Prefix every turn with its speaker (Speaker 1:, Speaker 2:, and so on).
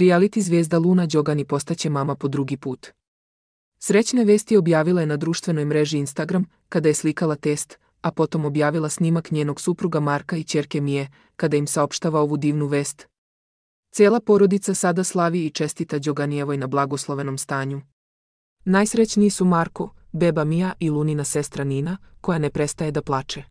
Speaker 1: Reality zvijezda Luna Đogani postaće mama po drugi put. Srećne vesti objavila je na društvenoj mreži Instagram kada je slikala test, a potom objavila snimak njenog supruga Marka i čerke Mije kada im saopštava ovu divnu vest. Cela porodica sada slavi i čestita Đoganijevoj na blagoslovenom stanju. Najsrećniji su Marko, beba Mija i Lunina sestra Nina, koja ne prestaje da plače.